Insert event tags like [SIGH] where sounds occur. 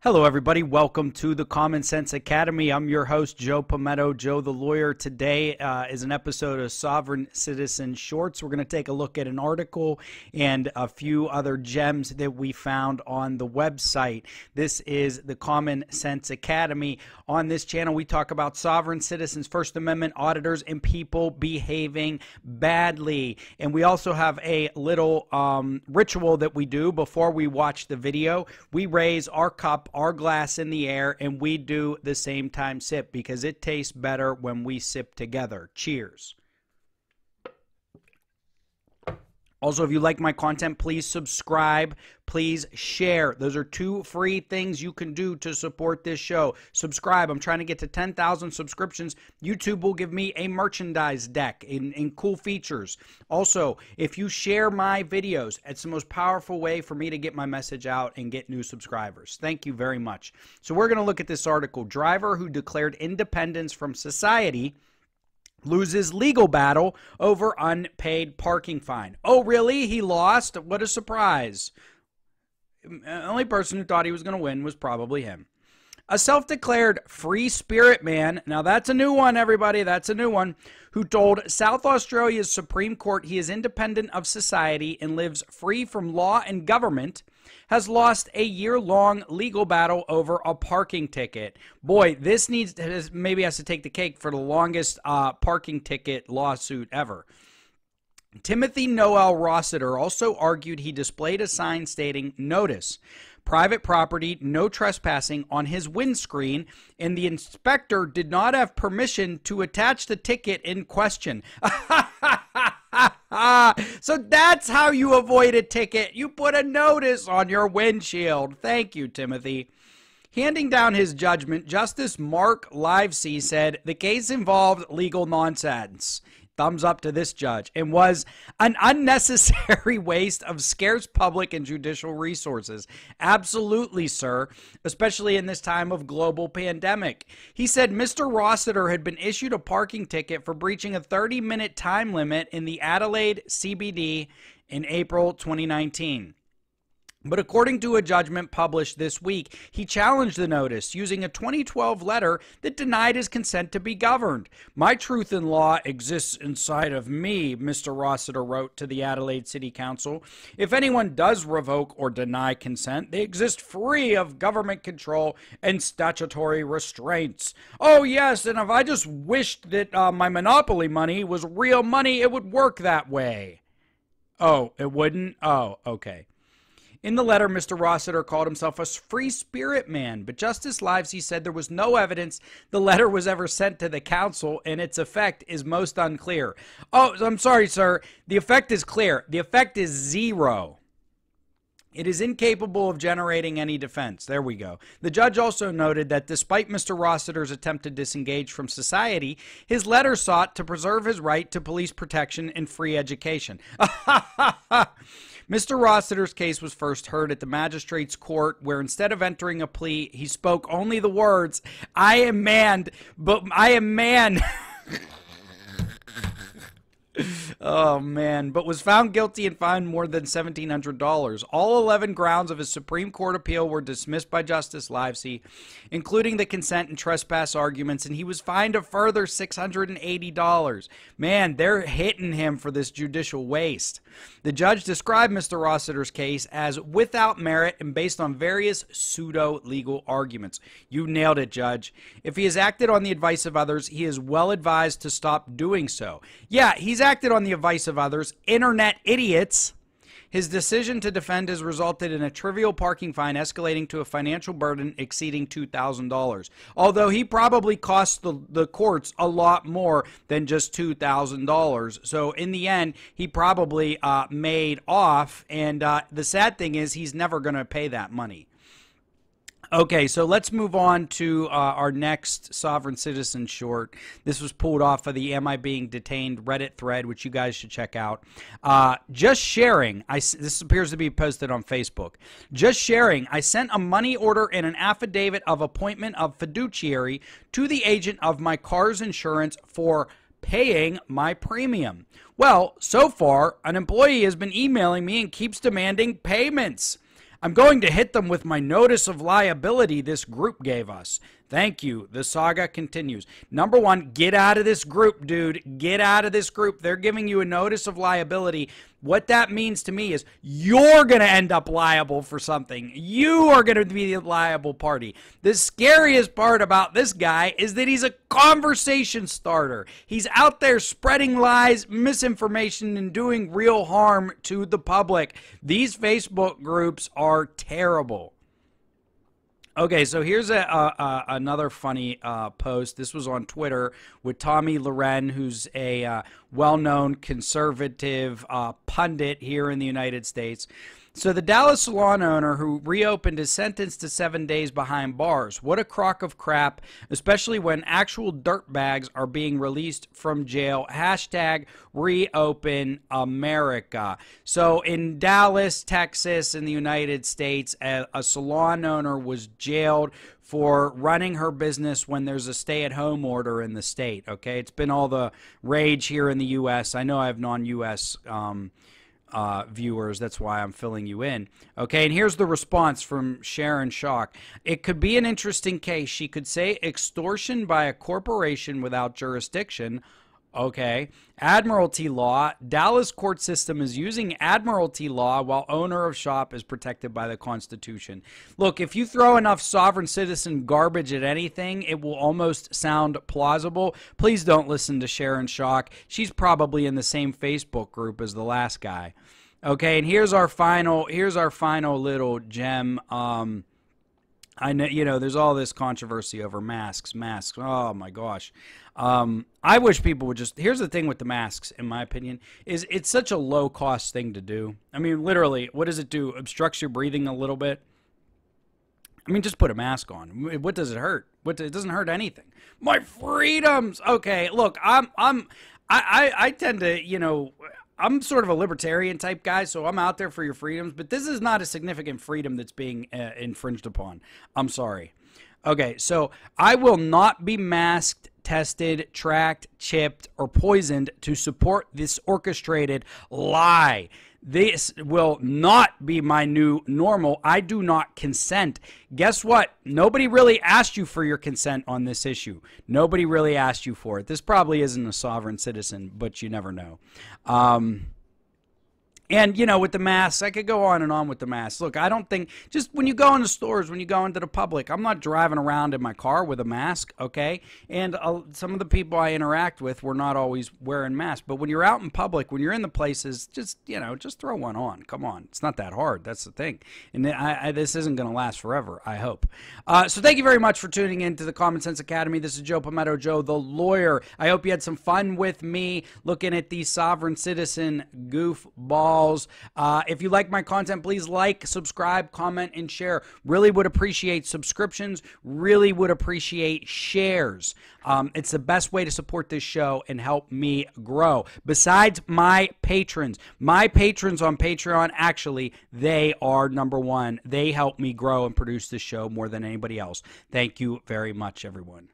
Hello, everybody. Welcome to the Common Sense Academy. I'm your host, Joe Pometto, Joe the Lawyer. Today uh, is an episode of Sovereign Citizen Shorts. We're going to take a look at an article and a few other gems that we found on the website. This is the Common Sense Academy. On this channel, we talk about sovereign citizens, First Amendment auditors, and people behaving badly. And we also have a little um, ritual that we do before we watch the video. We raise our cup our glass in the air and we do the same time sip because it tastes better when we sip together. Cheers. Also, if you like my content, please subscribe. Please share. Those are two free things you can do to support this show. Subscribe. I'm trying to get to 10,000 subscriptions. YouTube will give me a merchandise deck in, in cool features. Also, if you share my videos, it's the most powerful way for me to get my message out and get new subscribers. Thank you very much. So, we're going to look at this article Driver who declared independence from society loses legal battle over unpaid parking fine. Oh, really? He lost? What a surprise. The uh, only person who thought he was going to win was probably him. A self declared free spirit man, now that's a new one, everybody, that's a new one, who told South Australia's Supreme Court he is independent of society and lives free from law and government has lost a year long legal battle over a parking ticket. Boy, this needs to, maybe has to take the cake for the longest uh, parking ticket lawsuit ever. Timothy Noel Rossiter also argued he displayed a sign stating notice private property, no trespassing on his windscreen, and the inspector did not have permission to attach the ticket in question. [LAUGHS] so that's how you avoid a ticket. You put a notice on your windshield. Thank you, Timothy. Handing down his judgment, Justice Mark Livesey said the case involved legal nonsense thumbs up to this judge and was an unnecessary [LAUGHS] waste of scarce public and judicial resources. Absolutely, sir, especially in this time of global pandemic. He said Mr. Rossiter had been issued a parking ticket for breaching a 30 minute time limit in the Adelaide CBD in April 2019. But according to a judgment published this week, he challenged the notice using a 2012 letter that denied his consent to be governed. My truth in law exists inside of me, Mr. Rossiter wrote to the Adelaide City Council. If anyone does revoke or deny consent, they exist free of government control and statutory restraints. Oh, yes, and if I just wished that uh, my monopoly money was real money, it would work that way. Oh, it wouldn't? Oh, okay. In the letter, Mr. Rossiter called himself a free spirit man, but Justice Livesey said there was no evidence the letter was ever sent to the council, and its effect is most unclear. Oh, I'm sorry, sir. The effect is clear. The effect is zero. It is incapable of generating any defense. There we go. The judge also noted that despite Mr. Rossiter's attempt to disengage from society, his letter sought to preserve his right to police protection and free education. [LAUGHS] Mr. Rossiter's case was first heard at the magistrate's court, where instead of entering a plea, he spoke only the words, I am man, but I am man. [LAUGHS] oh man, but was found guilty and fined more than $1,700. All 11 grounds of his Supreme Court appeal were dismissed by Justice Livesey, including the consent and trespass arguments, and he was fined a further $680. Man, they're hitting him for this judicial waste. The judge described Mr. Rossiter's case as without merit and based on various pseudo legal arguments. You nailed it, Judge. If he has acted on the advice of others, he is well advised to stop doing so. Yeah, he's acted on the advice of others. Internet idiots. His decision to defend has resulted in a trivial parking fine escalating to a financial burden exceeding $2,000. Although he probably cost the, the courts a lot more than just $2,000. So in the end, he probably uh, made off. And uh, the sad thing is, he's never going to pay that money. Okay, so let's move on to uh, our next sovereign citizen short. This was pulled off of the Am I Being Detained Reddit thread, which you guys should check out. Uh, just sharing, I, this appears to be posted on Facebook. Just sharing, I sent a money order and an affidavit of appointment of fiduciary to the agent of my car's insurance for paying my premium. Well, so far, an employee has been emailing me and keeps demanding payments. I'm going to hit them with my notice of liability this group gave us. Thank you. The saga continues. Number one, get out of this group, dude. Get out of this group. They're giving you a notice of liability. What that means to me is you're going to end up liable for something. You are going to be the liable party. The scariest part about this guy is that he's a conversation starter. He's out there spreading lies, misinformation, and doing real harm to the public. These Facebook groups are terrible. Okay, so here's a, a another funny uh, post. This was on Twitter with Tomi Lahren, who's a uh, well-known conservative uh, pundit here in the United States. So the Dallas salon owner who reopened is sentenced to seven days behind bars. What a crock of crap, especially when actual dirtbags are being released from jail. Hashtag reopen America. So in Dallas, Texas, in the United States, a, a salon owner was jailed for running her business when there's a stay at home order in the state. Okay, it's been all the rage here in the U.S. I know I have non U.S. Um, uh, viewers. That's why I'm filling you in. Okay, and here's the response from Sharon Shock. It could be an interesting case. She could say extortion by a corporation without jurisdiction Okay. Admiralty law. Dallas court system is using admiralty law while owner of shop is protected by the Constitution. Look, if you throw enough sovereign citizen garbage at anything, it will almost sound plausible. Please don't listen to Sharon Shock. She's probably in the same Facebook group as the last guy. Okay, and here's our final here's our final little gem. Um, I know you know there's all this controversy over masks, masks. Oh my gosh. Um, I wish people would just. Here's the thing with the masks, in my opinion, is it's such a low cost thing to do. I mean, literally, what does it do? Obstructs your breathing a little bit. I mean, just put a mask on. What does it hurt? What it doesn't hurt anything. My freedoms. Okay, look, I'm I'm I I, I tend to you know I'm sort of a libertarian type guy, so I'm out there for your freedoms, but this is not a significant freedom that's being uh, infringed upon. I'm sorry. Okay, so I will not be masked, tested, tracked, chipped, or poisoned to support this orchestrated lie. This will not be my new normal. I do not consent. Guess what? Nobody really asked you for your consent on this issue. Nobody really asked you for it. This probably isn't a sovereign citizen, but you never know. Um, and you know, with the masks, I could go on and on with the masks. Look, I don't think just when you go into stores, when you go into the public, I'm not driving around in my car with a mask, okay? And uh, some of the people I interact with were not always wearing masks. But when you're out in public, when you're in the places, just you know, just throw one on. Come on, it's not that hard. That's the thing. And I, I, this isn't going to last forever. I hope. Uh, so thank you very much for tuning in to the Common Sense Academy. This is Joe Pometto, Joe the lawyer. I hope you had some fun with me looking at the sovereign citizen goofball balls. Uh, if you like my content, please like, subscribe, comment, and share. Really would appreciate subscriptions. Really would appreciate shares. Um, it's the best way to support this show and help me grow. Besides my patrons, my patrons on Patreon, actually, they are number one. They help me grow and produce this show more than anybody else. Thank you very much, everyone.